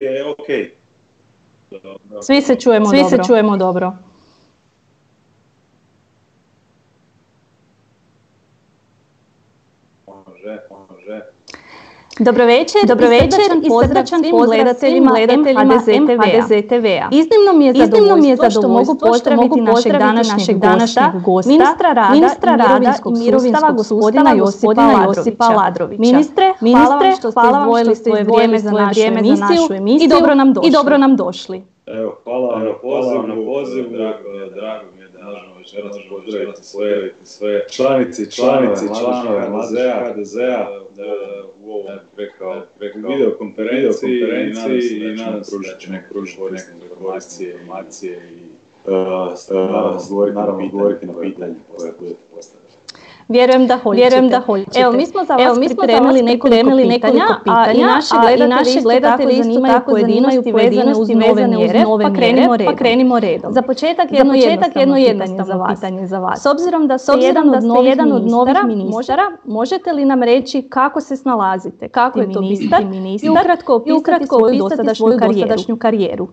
je ok. Svi se čujemo Svi dobro. se čujemo dobro. Može, može. Dobro večer, Dobro večer i srdačan pozdrav gledateljima, gledateljima HDZ TV-a. Iznimno mi je zadovoljstvo, mi je zadovoljstvo što mogu pozdraviti našeg današnjeg, današnjeg gosta, ministra rada, ministra rada i mirovinskog sustava gospodina Josipa Ladrovića. Ministre, ministre, hvala vam što ste izdvojili svoje vrijeme za našu emisiju i dobro nam došli. I dobro nam došli. Evo, hvala vam na pozivu, na pozivu, drago, drago mi je da možemo večeras pozdraviti sve, sve članici, članici, članove HDZ-a, HDZ-a u ovom, rekao, rekao videokonferenciji, videokonferenciji i nadam se da će neko pružiti neke informacije, informacije i naravno govoriti na pitanje koje budete postavili. Vjerujem da hoćete. Vjerujem da hoćete. Evo, mi smo za vas Evo, mi smo pripremili nekoliko pitanja, a i naši gledatelji, gledatelji isto tako pojedinosti vezane uz nove mjere, pa krenimo redom. Pa krenimo redom. Za početak jedno, za početak jedno jednostavno pitanje za vas. S obzirom da ste jedan od novih jedan od novih ministara, možete li nam reći kako se snalazite? Kako je to ministar? I ukratko opisati svoju dosadašnju karijeru.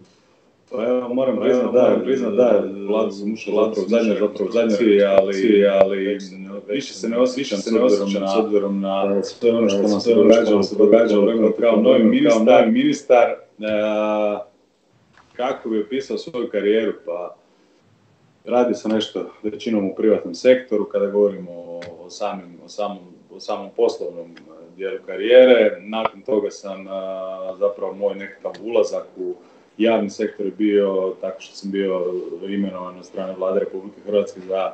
Pa evo, moram priznat da, priznat da, Vladu sam ušao zapravo zadnje, zapravo zadnje, ali, ali više se ne osjećam ne osjećam s obzirom na sve ono što nam se događalo, se događalo kao novi ministar, ministar kako bi opisao svoju karijeru, pa radi se nešto većinom u privatnom sektoru kada govorimo o, o, samim, o, samom, o samom poslovnom dijelu karijere. Nakon toga sam zapravo moj nekakav ulazak u javni sektor je bio tako što sam bio imenovan od strane vlade Republike Hrvatske za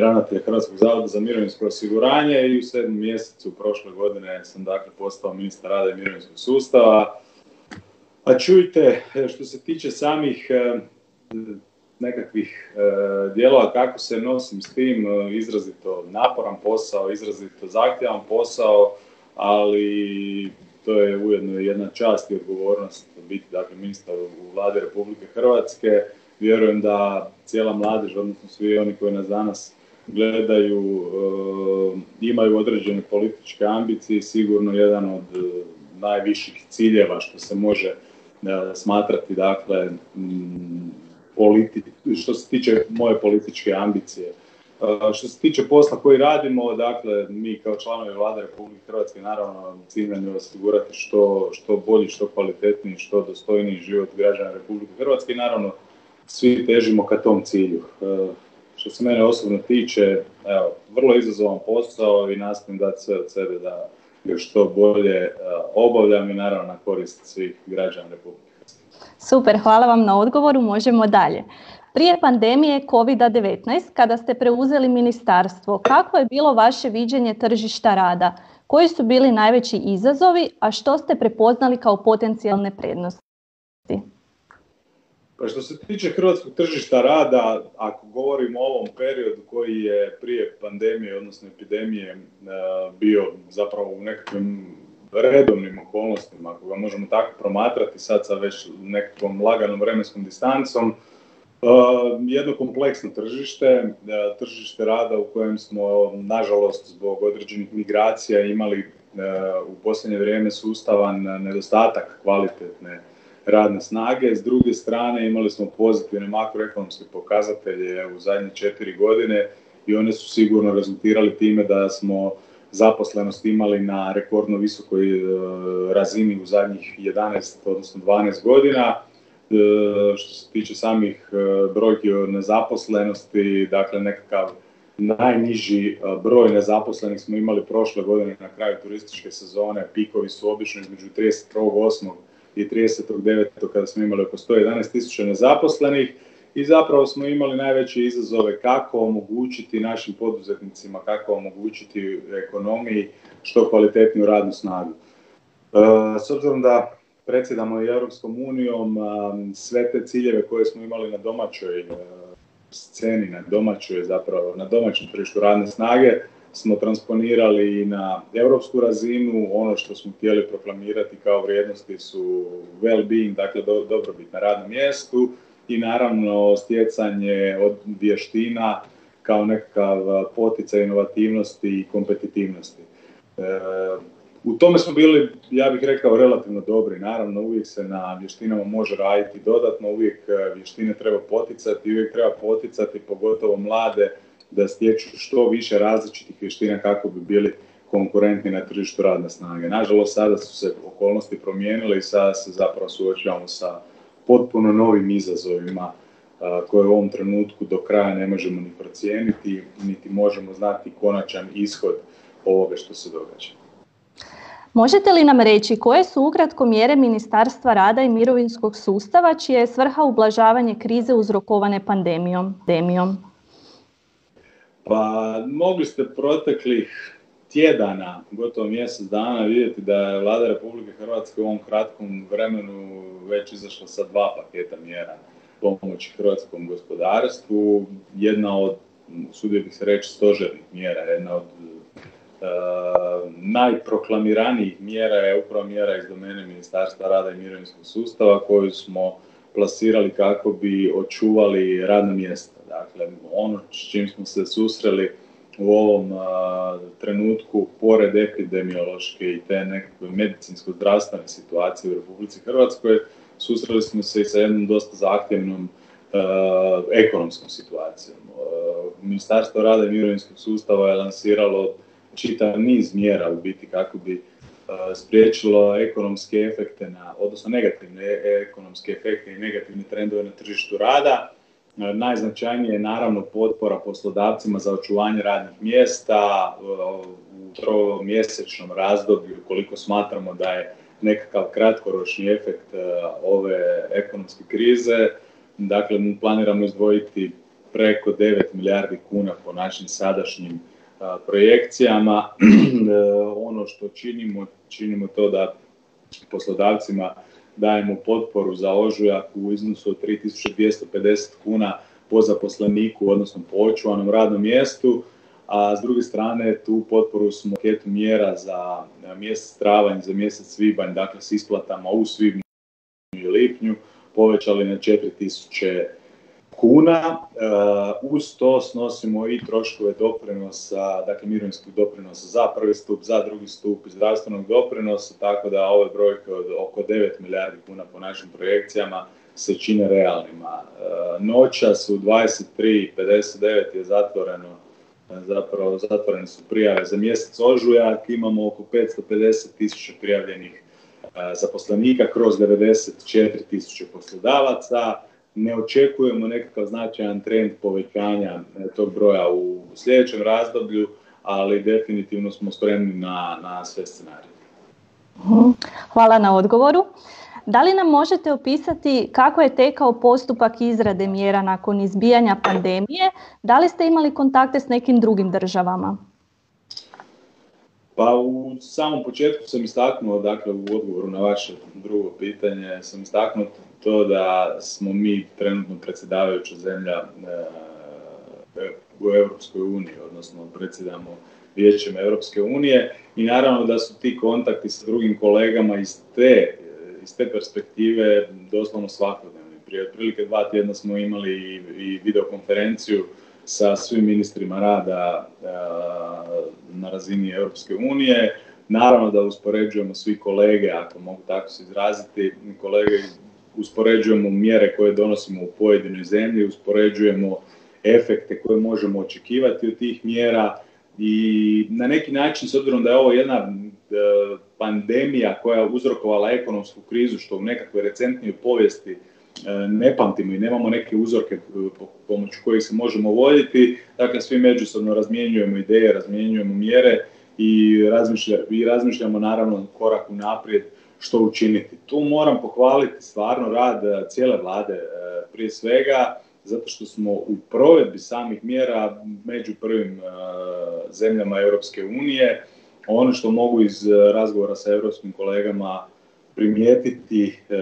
ravnatelja Hrvatskog zavoda za mirovinsko osiguranje i u sedmom mjesecu prošle godine sam dakle postao ministar rada i mirovinskog sustava. A čujte, što se tiče samih e, nekakvih e, dijelova kako se nosim s tim, e, izrazito naporan posao, izrazito zahtjevan posao, ali to je ujedno jedna čast i odgovornost biti dakle, ministar u vladi Republike Hrvatske. Vjerujem da cijela mladež, odnosno svi oni koji nas danas gledaju, e, imaju određene političke ambicije sigurno jedan od e, najviših ciljeva što se može e, smatrati, dakle, politi što se tiče moje političke ambicije. Što se tiče posla koji radimo, dakle, mi kao članovi vlade Republike Hrvatske naravno cilj je osigurati što, što bolji, što kvalitetniji, što dostojniji život građana Republike Hrvatske i naravno svi težimo ka tom cilju. Što se mene osobno tiče, evo, vrlo izazovan posao i nastojim dati sve od sebe da još što bolje obavljam i naravno na korist svih građana Republike. Super, hvala vam na odgovoru, možemo dalje. Prije pandemije COVID-19, kada ste preuzeli ministarstvo, kako je bilo vaše viđenje tržišta rada? Koji su bili najveći izazovi, a što ste prepoznali kao potencijalne prednosti? Pa što se tiče hrvatskog tržišta rada, ako govorimo o ovom periodu koji je prije pandemije, odnosno epidemije, e, bio zapravo u nekakvim redovnim okolnostima, ako ga možemo tako promatrati, sad sa već nekakvom laganom vremenskom distancom, jedno kompleksno tržište, e, tržište rada u kojem smo, nažalost, zbog određenih migracija imali e, u posljednje vrijeme sustavan nedostatak kvalitetne radne snage. S druge strane imali smo pozitivne makroekonomske pokazatelje u zadnje četiri godine i one su sigurno rezultirali time da smo zaposlenost imali na rekordno visokoj e, razini u zadnjih 11, odnosno 12 godina. E, što se tiče samih e, brojki o nezaposlenosti, dakle nekakav najniži broj nezaposlenih smo imali prošle godine na kraju turističke sezone, pikovi su obično između 31.8 i 30.9. kada smo imali oko 111 tisuća nezaposlenih i zapravo smo imali najveće izazove kako omogućiti našim poduzetnicima, kako omogućiti ekonomiji što kvalitetniju radnu snagu. E, s obzirom da predsjedamo i Europskom unijom, sve te ciljeve koje smo imali na domaćoj e, sceni, na domaćoj zapravo, na domaćem tržištu radne snage, smo transponirali na europsku razinu. Ono što smo htjeli proklamirati kao vrijednosti su well-being, dakle do, dobrobit na radnom mjestu i naravno stjecanje od vještina kao nekakav poticaj inovativnosti i kompetitivnosti. E, u tome smo bili, ja bih rekao, relativno dobri. Naravno, uvijek se na vještinama može raditi dodatno, uvijek vještine treba poticati, uvijek treba poticati, pogotovo mlade, da stječu što više različitih vještina kako bi bili konkurentni na tržištu radne snage. Nažalost, sada su se okolnosti promijenile i sada se zapravo suočavamo sa potpuno novim izazovima koje u ovom trenutku do kraja ne možemo ni procijeniti, niti možemo znati konačan ishod ovoga što se događa. Možete li nam reći koje su ukratko mjere Ministarstva rada i mirovinskog sustava čija je svrha ublažavanje krize uzrokovane pandemijom? Pa mogli ste proteklih tjedana, gotovo mjesec dana vidjeti da je vlada Republike Hrvatske u ovom kratkom vremenu već izašla sa dva paketa mjera pomoći hrvatskom gospodarstvu. Jedna od, sudio bih se reći, stožernih mjera, jedna od uh, najproklamiranijih mjera je upravo mjera iz domene Ministarstva rada i mirovinskog sustava koju smo plasirali kako bi očuvali radna mjesta. Dakle, ono s čim smo se susreli u ovom trenutku, pored epidemiološke i te nekakve medicinsko-zdravstvene situacije u Republici Hrvatskoj, susreli smo se i sa jednom dosta zahtjevnom ekonomskom situacijom. Ministarstvo rada i mirovinskog sustava je lansiralo čitav niz mjera u biti kako bi spriječilo ekonomske efekte, na, odnosno negativne e, ekonomske efekte i negativne trendove na tržištu rada Najznačajnije je naravno potpora poslodavcima za očuvanje radnih mjesta u tromjesečnom razdoblju koliko smatramo da je nekakav kratkoročni efekt e, ove ekonomske krize. Dakle, planiramo izdvojiti preko 9 milijardi kuna po našim sadašnjim projekcijama. E, ono što činimo, činimo to da poslodavcima dajemo potporu za ožujak u iznosu od 3250 kuna po zaposleniku, odnosno po očuvanom radnom mjestu, a s druge strane tu potporu smo paketu mjera za mjesec travanj, za mjesec svibanj, dakle s isplatama u svibnju i lipnju povećali na 4000 kuna. Uh, uz to snosimo i troškove doprinosa, dakle mirovinskog doprinosa za prvi stup, za drugi stup zdravstvenog doprinosa, tako da ove brojke od oko 9 milijardi kuna po našim projekcijama se čine realnima. Uh, noćas u 23.59 je zatvoreno zapravo zatvorene su prijave za mjesec ožujak, imamo oko 550 tisuća prijavljenih zaposlenika kroz 94 tisuće poslodavaca, ne očekujemo nekakav značajan trend povećanja e, tog broja u sljedećem razdoblju, ali definitivno smo spremni na, na sve scenarije. Mhm. Hvala na odgovoru. Da li nam možete opisati kako je tekao postupak izrade mjera nakon izbijanja pandemije? Da li ste imali kontakte s nekim drugim državama? Pa u samom početku sam istaknuo, dakle u odgovoru na vaše drugo pitanje, sam istaknuo to da smo mi trenutno predsjedavajuća zemlja e, u Europskoj uniji, odnosno predsjedamo vijećem Europske unije i naravno da su ti kontakti sa drugim kolegama iz te, iz te perspektive doslovno svakodnevni. Prije otprilike dva tjedna smo imali i, i videokonferenciju sa svim ministrima rada e, na razini Europske unije. Naravno da uspoređujemo svi kolege, ako mogu tako se izraziti, kolege uspoređujemo mjere koje donosimo u pojedinoj zemlji, uspoređujemo efekte koje možemo očekivati od tih mjera i na neki način, s obzirom da je ovo jedna e, pandemija koja je uzrokovala ekonomsku krizu, što u nekakvoj recentnijoj povijesti E, ne pamtimo i nemamo neke uzorke e, pomoću kojih se možemo voditi, dakle svi međusobno razmjenjujemo ideje, razmjenjujemo mjere i, i razmišljamo naravno korak u naprijed što učiniti. Tu moram pohvaliti stvarno rad e, cijele vlade prije svega, zato što smo u provedbi samih mjera među prvim zemljama Europske unije. Ono što mogu iz razgovora sa europskim kolegama primijetiti e,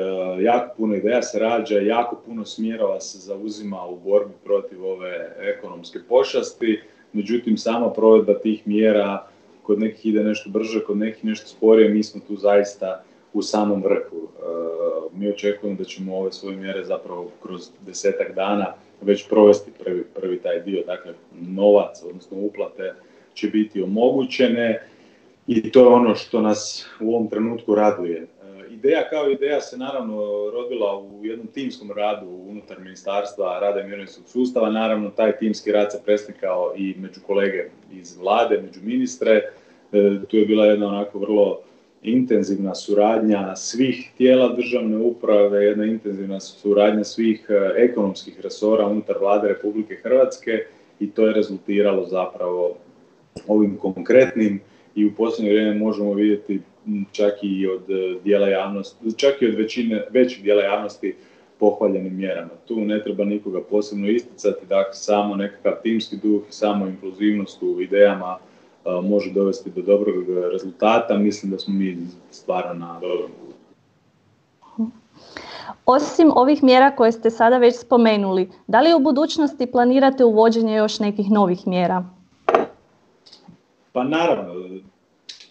jako puno ideja se rađa, jako puno smjerova se zauzima u borbi protiv ove ekonomske pošasti, međutim sama provedba tih mjera kod nekih ide nešto brže, kod nekih nešto sporije, mi smo tu zaista u samom vrhu. E, mi očekujemo da ćemo ove svoje mjere zapravo kroz desetak dana već provesti prvi, prvi taj dio, dakle novac, odnosno uplate će biti omogućene i to je ono što nas u ovom trenutku raduje. Ideja kao ideja se naravno rodila u jednom timskom radu unutar Ministarstva rada i mirovinskog sustava. Naravno, taj timski rad se preslikao i među kolege iz vlade, među ministre. E, tu je bila jedna onako vrlo intenzivna suradnja svih tijela državne uprave, jedna intenzivna suradnja svih e, ekonomskih resora unutar vlade Republike Hrvatske i to je rezultiralo zapravo ovim konkretnim i u posljednje vrijeme možemo vidjeti čak i od e, dijela javnosti, čak i od većine, većeg dijela javnosti pohvaljenim mjerama. Tu ne treba nikoga posebno isticati, dakle samo nekakav timski duh i samo inkluzivnost u idejama može dovesti do dobrog rezultata. Mislim da smo mi stvarno na dobrom Osim ovih mjera koje ste sada već spomenuli, da li u budućnosti planirate uvođenje još nekih novih mjera? Pa naravno,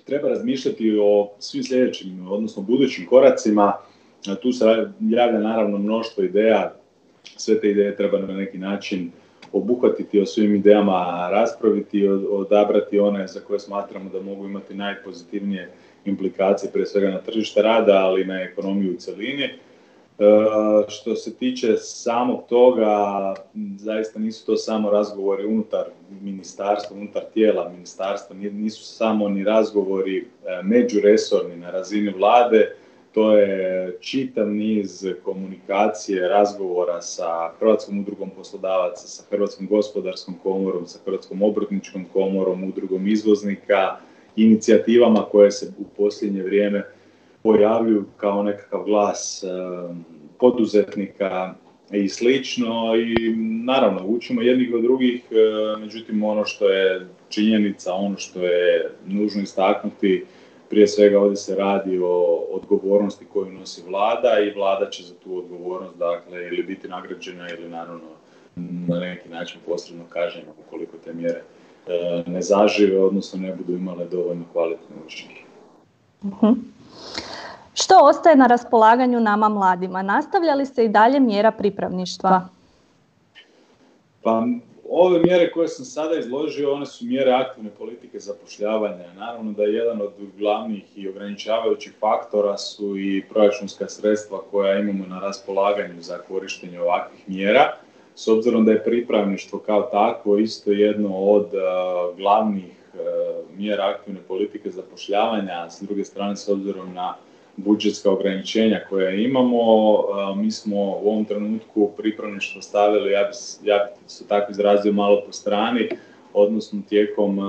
treba razmišljati o svim sljedećim, odnosno budućim koracima. Tu se javlja naravno mnoštvo ideja, sve te ideje treba na neki način obuhvatiti, o svim idejama raspraviti, odabrati one za koje smatramo da mogu imati najpozitivnije implikacije, prije svega na tržište rada, ali i na ekonomiju u celini. E, što se tiče samog toga, zaista nisu to samo razgovori unutar ministarstva, unutar tijela ministarstva, nisu samo ni razgovori e, međuresorni na razini vlade, to je čitav niz komunikacije, razgovora sa Hrvatskom udrugom poslodavaca, sa Hrvatskom gospodarskom komorom, sa Hrvatskom obrtničkom komorom, udrugom izvoznika, inicijativama koje se u posljednje vrijeme pojavljuju kao nekakav glas poduzetnika i slično. I naravno učimo jednih od drugih, međutim ono što je činjenica, ono što je nužno istaknuti, prije svega ovdje se radi o odgovornosti koju nosi vlada i vlada će za tu odgovornost dakle ili biti nagrađena ili naravno na neki način posredno kažena ukoliko te mjere ne zažive, odnosno ne budu imale dovoljno kvalitetne učinke. uh što ostaje na raspolaganju nama mladima? Nastavlja li se i dalje mjera pripravništva? Pa ove mjere koje sam sada izložio, one su mjere aktivne politike zapošljavanja. Naravno da je jedan od glavnih i ograničavajućih faktora su i proračunska sredstva koja imamo na raspolaganju za korištenje ovakvih mjera. S obzirom da je pripravništvo kao takvo isto jedno od glavnih mjera aktivne politike zapošljavanja, s druge strane s obzirom na budžetska ograničenja koja imamo. Mi smo u ovom trenutku pripravništvo stavili, ja bi, ja se tako izrazio, malo po strani, odnosno tijekom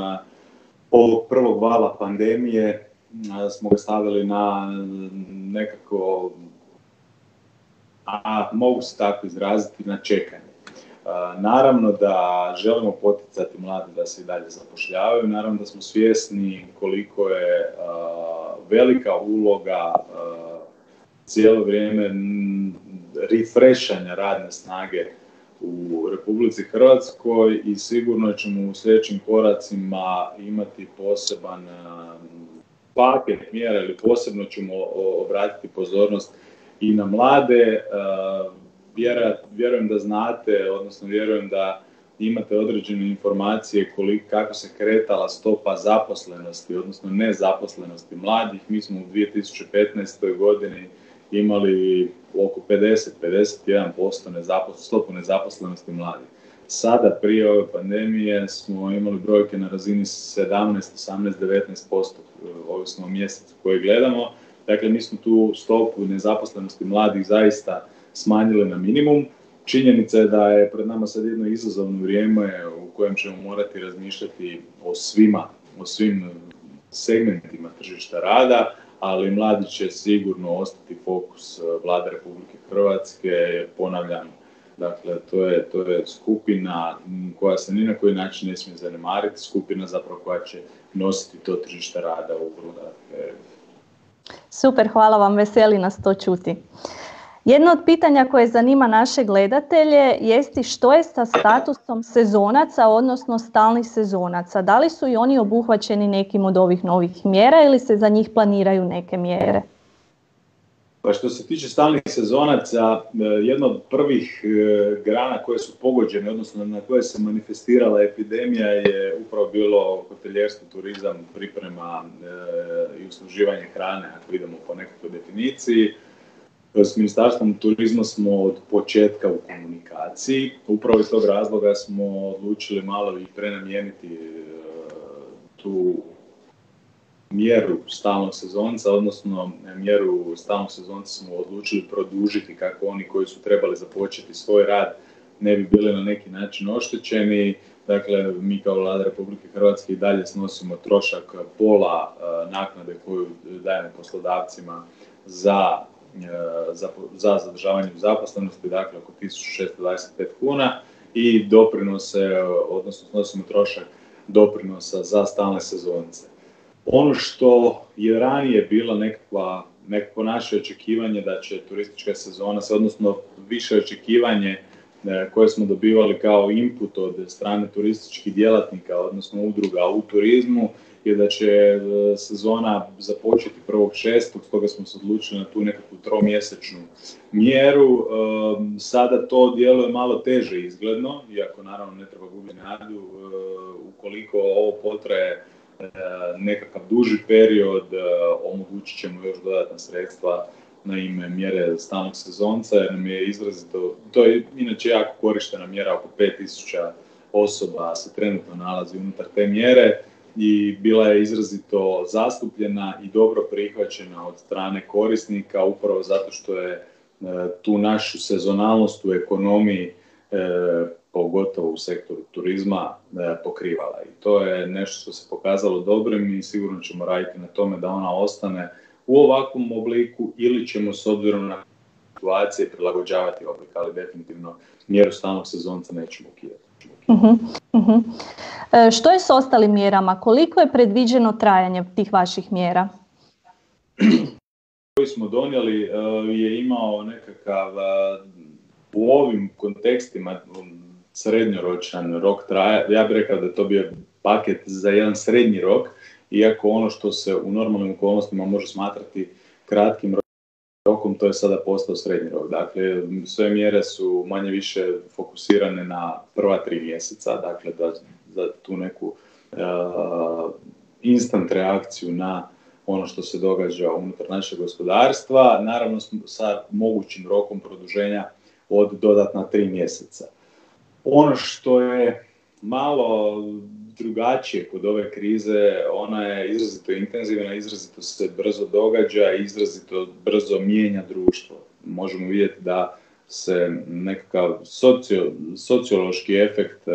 ovog prvog vala pandemije smo ga stavili na nekako, a mogu se tako izraziti, na čekanje. Naravno da želimo poticati mlade da se i dalje zapošljavaju, naravno da smo svjesni koliko je velika uloga cijelo vrijeme refreshanja radne snage u Republici Hrvatskoj i sigurno ćemo u sljedećim koracima imati poseban paket mjera ili posebno ćemo obratiti pozornost i na mlade vjerujem da znate, odnosno vjerujem da imate određene informacije koliko, kako se kretala stopa zaposlenosti, odnosno nezaposlenosti mladih. Mi smo u 2015. godini imali oko 50-51% nezaposlenosti, stopu nezaposlenosti mladih. Sada, prije ove pandemije, smo imali brojke na razini 17, 18, 19%, ovisno o mjesecu koji gledamo. Dakle, mi smo tu stopu nezaposlenosti mladih zaista smanjile na minimum. Činjenica je da je pred nama sad jedno izazovno vrijeme u kojem ćemo morati razmišljati o svima, o svim segmentima tržišta rada, ali mladi će sigurno ostati fokus eh, vlade Republike Hrvatske, ponavljam, dakle to je, to je skupina koja se ni na koji način ne smije zanemariti, skupina zapravo koja će nositi to tržište rada u. Super, hvala vam, veseli nas to čuti. Jedno od pitanja koje zanima naše gledatelje jesti što je sa statusom sezonaca, odnosno stalnih sezonaca. Da li su i oni obuhvaćeni nekim od ovih novih mjera ili se za njih planiraju neke mjere? Pa što se tiče stalnih sezonaca, e, jedna od prvih e, grana koje su pogođene, odnosno na koje se manifestirala epidemija je upravo bilo hoteljerstvo, turizam, priprema e, i usluživanje hrane, ako idemo po nekakvoj definiciji. S Ministarstvom turizma smo od početka u komunikaciji. Upravo iz tog razloga smo odlučili malo i prenamijeniti tu mjeru stalnog sezonca, odnosno mjeru stalnog sezonca smo odlučili produžiti kako oni koji su trebali započeti svoj rad ne bi bili na neki način oštećeni. Dakle, mi kao vlada Republike Hrvatske i dalje snosimo trošak pola e, naknade koju dajemo poslodavcima za, e, za, za zadržavanje zaposlenosti, dakle oko 1625 kuna i doprinose, odnosno snosimo trošak doprinosa za stalne sezonce. Ono što je ranije bilo nekakva, nekakvo naše očekivanje da će turistička sezona, odnosno više očekivanje e, koje smo dobivali kao input od strane turističkih djelatnika, odnosno udruga u turizmu, je da će e, sezona započeti 1.6. stoga smo se odlučili na tu nekakvu tromjesečnu mjeru. E, sada to djeluje malo teže izgledno, iako naravno ne treba gubiti nadu, ukoliko ovo potraje E, nekakav duži period, e, omogućit ćemo još dodatna sredstva na ime mjere stalnog sezonca jer nam je izrazito, to je inače jako korištena mjera, oko 5000 osoba se trenutno nalazi unutar te mjere i bila je izrazito zastupljena i dobro prihvaćena od strane korisnika upravo zato što je e, tu našu sezonalnost u ekonomiji pogotovo u sektoru turizma pokrivala. I to je nešto što se pokazalo dobrim i sigurno ćemo raditi na tome da ona ostane u ovakvom obliku ili ćemo s obzirom na situacije prilagođavati oblik, ali definitivno mjeru stalnog sezonca nećemo ukidati. Uh što je s ostalim mjerama? Koliko je predviđeno trajanje tih vaših mjera? koji smo donijeli e, je imao nekakav e, u ovim kontekstima srednjoročan rok traja. Ja bih rekao da to bio paket za jedan srednji rok, iako ono što se u normalnim okolnostima može smatrati kratkim to je sada postao srednji rok. Dakle, sve mjere su manje više fokusirane na prva tri mjeseca, dakle da za tu neku uh, instant reakciju na ono što se događa unutar našeg gospodarstva, naravno sa mogućim rokom produženja od dodatna tri mjeseca. Ono što je malo drugačije kod ove krize, ona je izrazito intenzivna, izrazito se brzo događa izrazito brzo mijenja društvo. Možemo vidjeti da se nekakav socio, sociološki efekt e,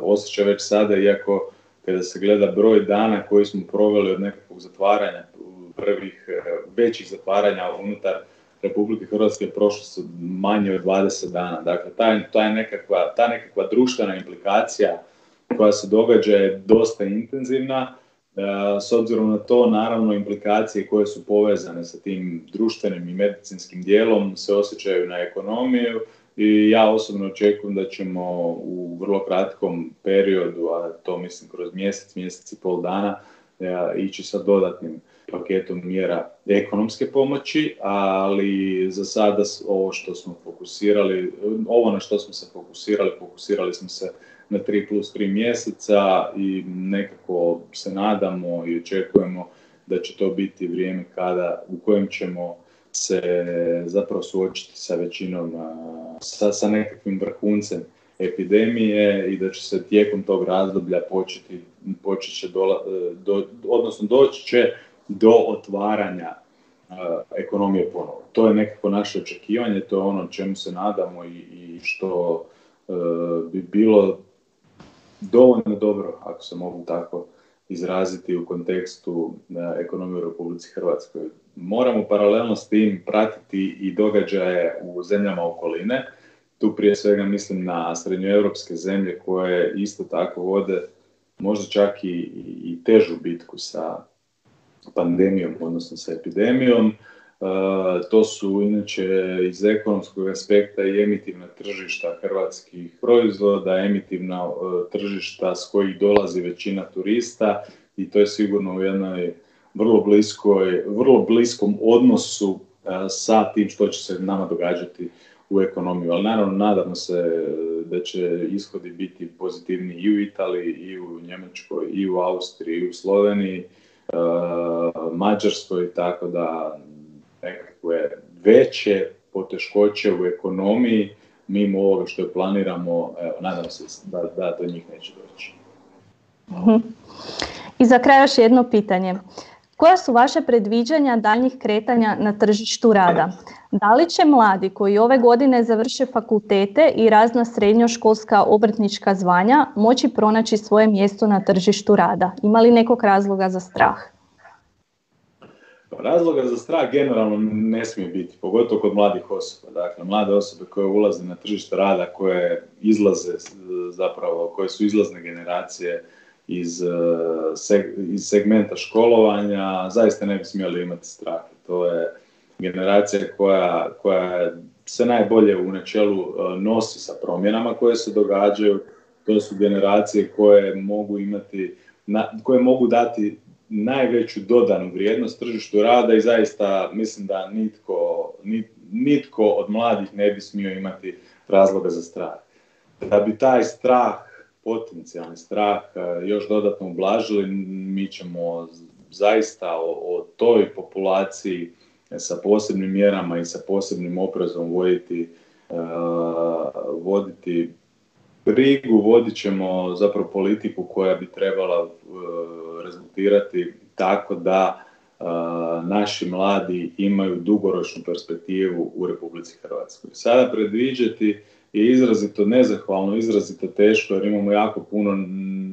osjeća već sada, iako kada se gleda broj dana koji smo proveli od nekakvog zatvaranja, prvih e, većih zatvaranja unutar Republike Hrvatske prošlo su manje od 20 dana. Dakle, taj, taj nekakva, ta nekakva društvena implikacija koja se događa je dosta intenzivna. E, s obzirom na to, naravno, implikacije koje su povezane sa tim društvenim i medicinskim dijelom se osjećaju na ekonomiju i ja osobno očekujem da ćemo u vrlo kratkom periodu, a to mislim kroz mjesec, mjesec i pol dana, e, ići sa dodatnim paketom mjera ekonomske pomoći, ali za sada ovo što smo fokusirali, ovo na što smo se fokusirali, fokusirali smo se na 3 plus 3 mjeseca i nekako se nadamo i očekujemo da će to biti vrijeme kada, u kojem ćemo se zapravo suočiti sa većinom, sa, sa nekakvim vrhuncem epidemije i da će se tijekom tog razdoblja početi, počet će dola, do, odnosno doći će do otvaranja uh, ekonomije ponovo. To je nekako naše očekivanje, to je ono čemu se nadamo i, i što uh, bi bilo dovoljno dobro, ako se mogu tako izraziti u kontekstu uh, ekonomije u Republici Hrvatskoj. Moramo paralelno s tim pratiti i događaje u zemljama okoline. Tu prije svega mislim na srednjoevropske zemlje koje isto tako vode možda čak i, i težu bitku sa pandemijom, odnosno sa epidemijom. Uh, to su inače iz ekonomskog aspekta i emitivna tržišta hrvatskih proizvoda, emitivna uh, tržišta s kojih dolazi većina turista i to je sigurno u jednoj vrlo bliskoj, vrlo bliskom odnosu sa tim što će se nama događati u ekonomiju. Ali naravno nadamo se da će ishodi biti pozitivni i u Italiji, i u Njemačkoj, i u Austriji, i u Sloveniji, Mađarskoj, tako da nekakve veće poteškoće u ekonomiji mimo ovoga što je planiramo, evo, nadam se da, da do njih neće doći. Mhm. I za kraj još jedno pitanje. Koja su vaše predviđanja daljnjih kretanja na tržištu rada? Da li će mladi koji ove godine završe fakultete i razna srednjoškolska obrtnička zvanja moći pronaći svoje mjesto na tržištu rada? Ima li nekog razloga za strah? Razloga za strah generalno ne smije biti, pogotovo kod mladih osoba. Dakle, mlade osobe koje ulaze na tržište rada, koje izlaze zapravo, koje su izlazne generacije iz, iz segmenta školovanja, zaista ne bi smjeli imati strah. To je generacija koja, koja se najbolje u načelu e, nosi sa promjenama koje se događaju. To su generacije koje mogu imati, koje mogu dati najveću dodanu vrijednost tržištu rada i zaista mislim da nitko, nitko od mladih ne bi smio imati razloga za strah. Da bi taj strah, potencijalni strah, e, još dodatno ublažili, mi ćemo zaista o, o toj populaciji sa posebnim mjerama i sa posebnim oprezom voditi, uh, voditi brigu, vodit ćemo zapravo politiku koja bi trebala uh, rezultirati tako da uh, naši mladi imaju dugoročnu perspektivu u Republici Hrvatskoj. Sada predviđati je izrazito nezahvalno, izrazito teško jer imamo jako puno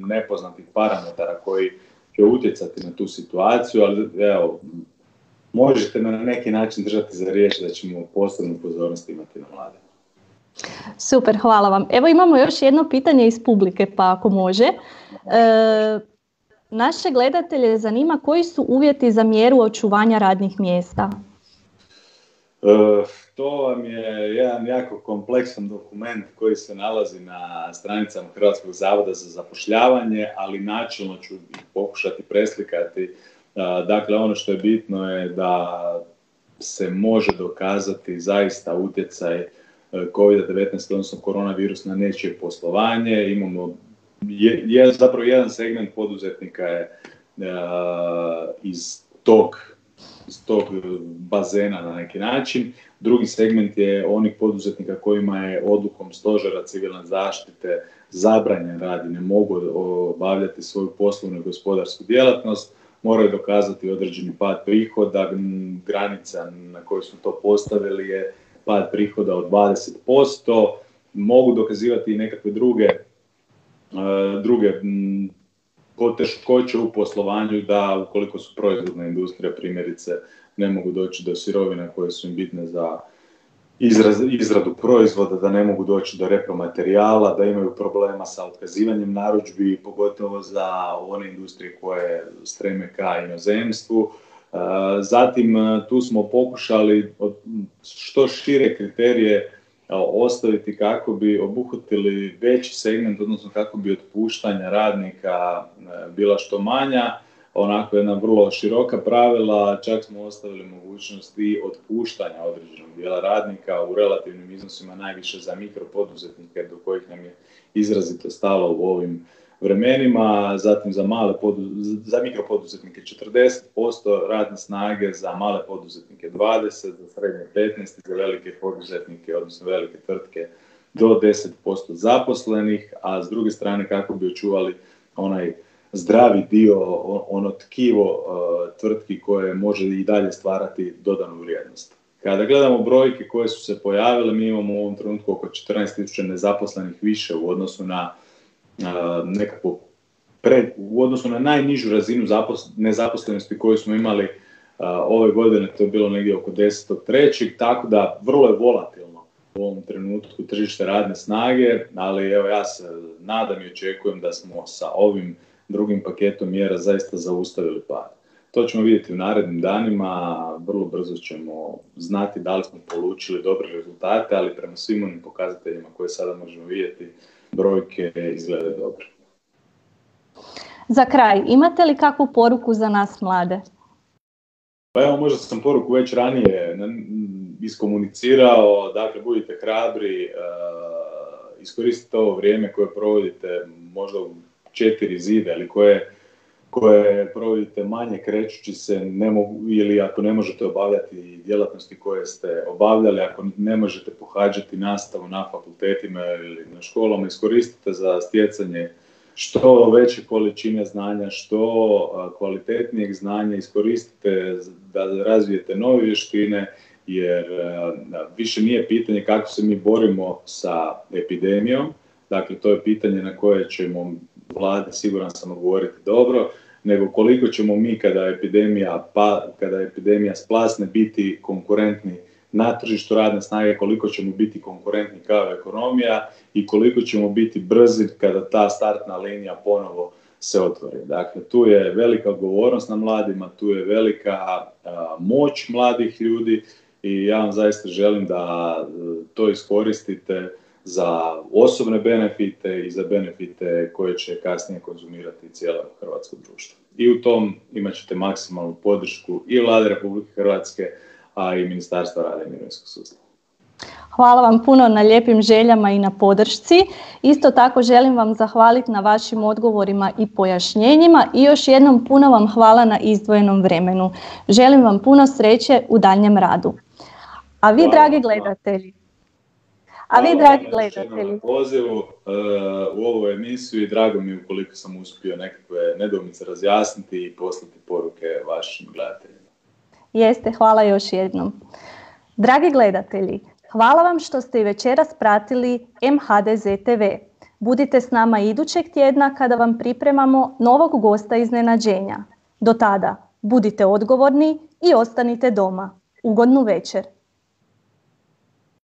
nepoznatih parametara koji će utjecati na tu situaciju, ali evo, možete na neki način držati za riječ da ćemo posebnu pozornost imati na mlade. Super, hvala vam. Evo imamo još jedno pitanje iz publike, pa ako može. E, naše gledatelje zanima koji su uvjeti za mjeru očuvanja radnih mjesta? E, to vam je jedan jako kompleksan dokument koji se nalazi na stranicama Hrvatskog zavoda za zapošljavanje, ali načelno ću pokušati preslikati Dakle, ono što je bitno je da se može dokazati zaista utjecaj e, COVID-19, odnosno koronavirus na nečije poslovanje. Imamo je, zapravo jedan segment poduzetnika je e, iz tog iz tog bazena na neki način. Drugi segment je onih poduzetnika kojima je odlukom stožera civilne zaštite zabranjen radi, ne mogu obavljati svoju poslovnu i gospodarsku djelatnost moraju dokazati određeni pad prihoda, granica na kojoj su to postavili je pad prihoda od 20%, mogu dokazivati i nekakve druge, e, druge poteškoće u poslovanju da ukoliko su proizvodna industrija primjerice ne mogu doći do sirovina koje su im bitne za izradu proizvoda, da ne mogu doći do repromaterijala, da imaju problema sa otkazivanjem narudžbi, pogotovo za one industrije koje streme ka inozemstvu. E, zatim e, tu smo pokušali što šire kriterije e, ostaviti kako bi obuhvatili veći segment, odnosno kako bi otpuštanja radnika bila što manja. Onako jedna vrlo široka pravila, čak smo ostavili mogućnost i otpuštanja određenog dijela radnika u relativnim iznosima najviše za mikropoduzetnike do kojih nam je izrazito stalo u ovim vremenima, zatim za male za mikropoduzetnike 40% radne snage, za male poduzetnike 20, za srednje 15 za velike poduzetnike, odnosno velike tvrtke do 10% zaposlenih, a s druge strane kako bi očuvali onaj zdravi dio, ono tkivo uh, tvrtki koje može i dalje stvarati dodanu vrijednost. Kada gledamo brojke koje su se pojavile, mi imamo u ovom trenutku oko 14.000 nezaposlenih više u odnosu na nekakvu pred, u odnosu na najnižu razinu nezaposlenosti koju smo imali ove godine, to je bilo negdje oko 10.3. Tako da vrlo je volatilno u ovom trenutku tržište radne snage, ali evo ja se nadam i očekujem da smo sa ovim drugim paketom mjera zaista zaustavili pad. To ćemo vidjeti u narednim danima, vrlo brzo ćemo znati da li smo polučili dobre rezultate, ali prema svim onim pokazateljima koje sada možemo vidjeti, brojke izgledaju dobro. Za kraj, imate li kakvu poruku za nas mlade? Pa evo, možda sam poruku već ranije iskomunicirao, dakle, budite hrabri, uh, iskoristite ovo vrijeme koje provodite možda u četiri zida ili koje, koje provodite manje krećući se ne mogu, ili ako ne možete obavljati djelatnosti koje ste obavljali, ako ne možete pohađati nastavu na fakultetima ili na školama, iskoristite za stjecanje što veće količine znanja, što kvalitetnijeg znanja iskoristite da razvijete nove vještine, jer više nije pitanje kako se mi borimo sa epidemijom, dakle to je pitanje na koje ćemo vlade siguran sam odgovoriti dobro, nego koliko ćemo mi kada epidemija, pa, kada epidemija splasne biti konkurentni na tržištu radne snage, koliko ćemo biti konkurentni kao ekonomija i koliko ćemo biti brzi kada ta startna linija ponovo se otvori. Dakle, tu je velika odgovornost na mladima, tu je velika moć mladih ljudi i ja vam zaista želim da e, to iskoristite za osobne benefite i za benefite koje će kasnije konzumirati cijelo hrvatsko društvo. I u tom imat ćete maksimalnu podršku i Vlade Republike Hrvatske, a i Ministarstva rada i mirovinskog sustava. Hvala vam puno na lijepim željama i na podršci. Isto tako želim vam zahvaliti na vašim odgovorima i pojašnjenjima i još jednom puno vam hvala na izdvojenom vremenu. Želim vam puno sreće u daljem radu. A vi, dragi gledatelji, a vi, dragi gledatelji. pozivu uh, u ovu emisiju i drago mi ukoliko sam uspio nekakve nedoumice razjasniti i poslati poruke vašim gledateljima. Jeste, hvala još jednom. Dragi gledatelji, hvala vam što ste i večeras pratili MHDZ TV. Budite s nama idućeg tjedna kada vam pripremamo novog gosta iznenađenja. Do tada, budite odgovorni i ostanite doma. Ugodnu večer.